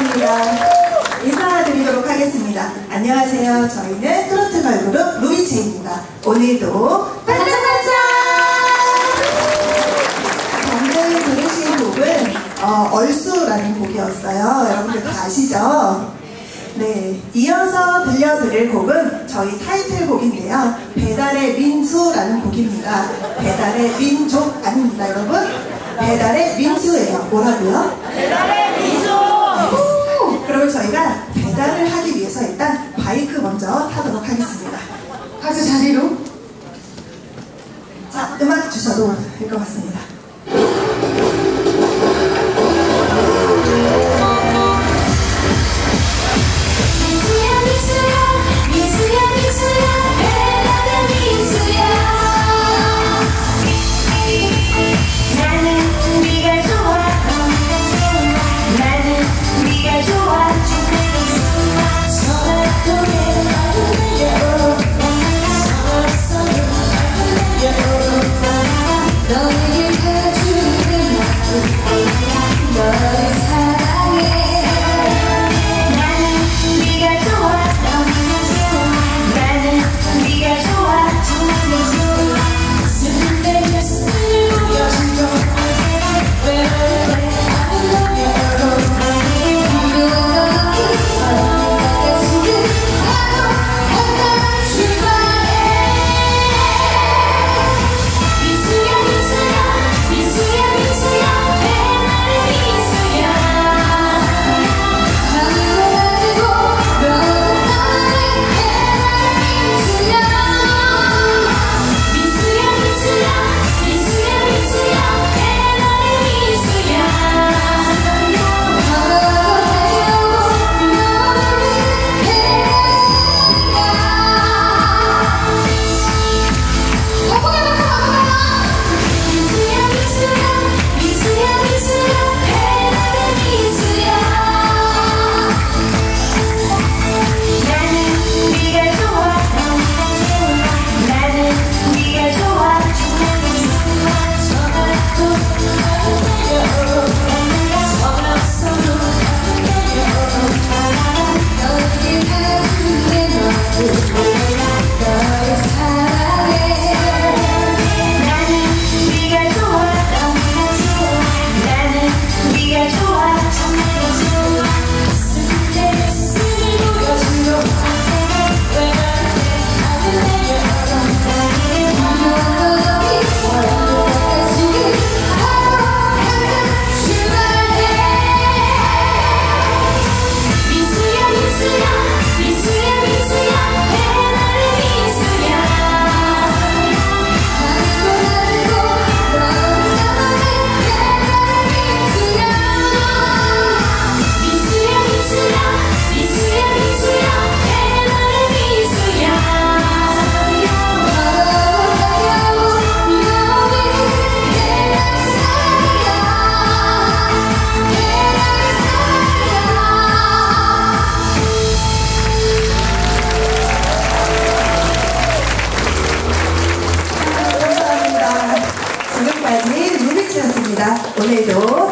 감사합니다. 인사드리도록 하겠습니다. 안녕하세요. 저희는 트로트 걸그룹 루이체입니다. 오늘도 반짝반짝! 방금 들으신 곡은 어, 얼쑤라는 곡이었어요. 여러분들 다 아시죠? 네, 이어서 들려드릴 곡은 저희 타이틀곡인데요. 배달의 민수라는 곡입니다. 배달의 민족 아닙니다, 여러분. 배달의 민수예요. 뭐라고요? 각자 자리로. 자 음악 주셔도 될 것 같습니다. Gracias,